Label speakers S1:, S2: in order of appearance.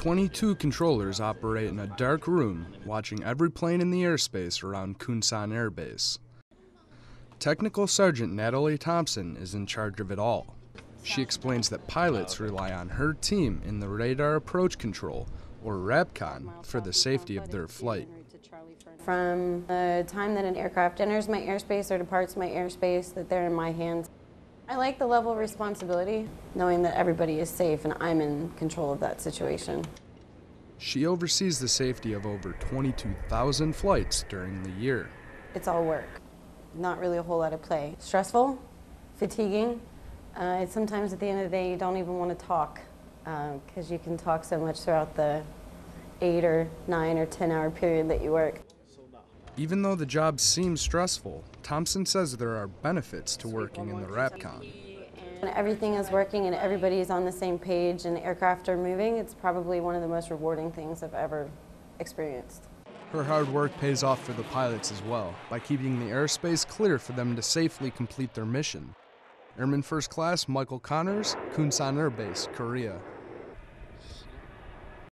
S1: 22 controllers operate in a dark room, watching every plane in the airspace around Kunsan Air Base. Technical Sergeant Natalie Thompson is in charge of it all. She explains that pilots rely on her team in the radar approach control, or RAPCON, for the safety of their flight.
S2: From the time that an aircraft enters my airspace or departs my airspace, that they're in my hands. I like the level of responsibility, knowing that everybody is safe and I'm in control of that situation.
S1: She oversees the safety of over 22,000 flights during the year.
S2: It's all work, not really a whole lot of play. Stressful, fatiguing. Uh, sometimes at the end of the day, you don't even want to talk because uh, you can talk so much throughout the eight or nine or ten hour period that you work.
S1: Even though the job seems stressful, Thompson says there are benefits to working in the RAPCON.
S2: When everything is working and everybody is on the same page and aircraft are moving, it's probably one of the most rewarding things I've ever experienced.
S1: Her hard work pays off for the pilots as well by keeping the airspace clear for them to safely complete their mission. Airman First Class Michael Connors, Kunsan Air Base, Korea.